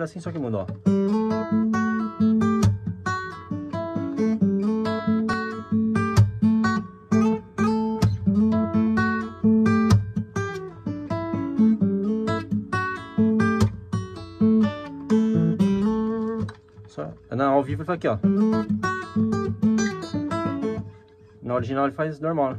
assim, só que muda, ó. Só, na ao vivo ele faz aqui, ó. Na original ele faz normal, né?